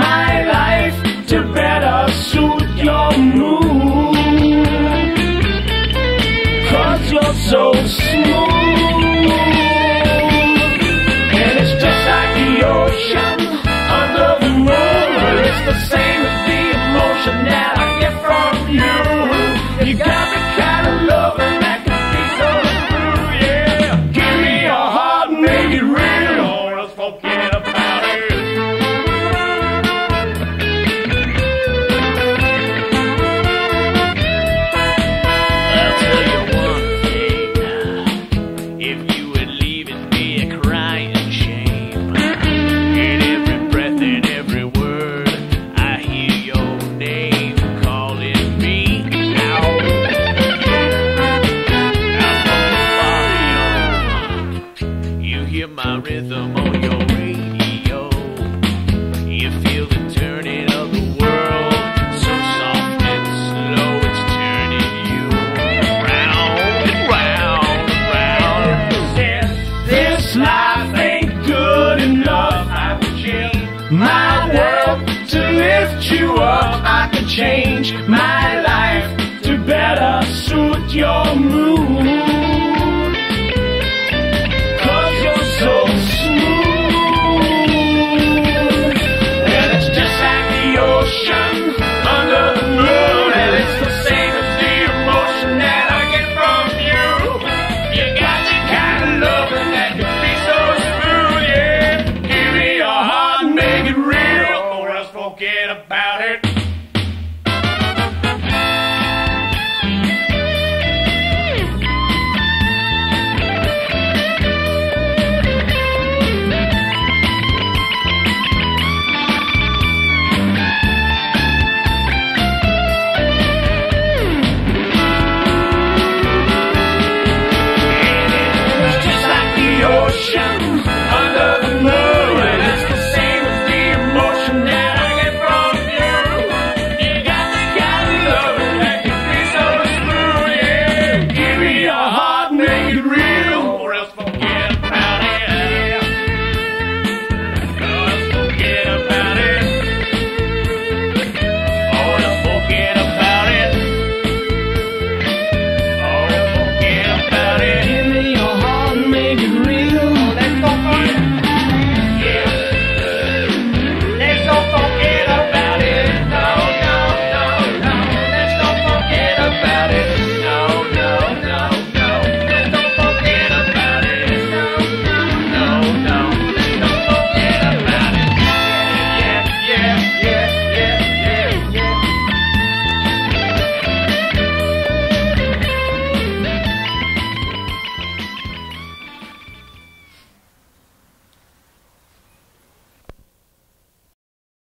my life to better suit your mood. Cause you're so smooth. my world to lift you up. I could change my life to better suit your about it.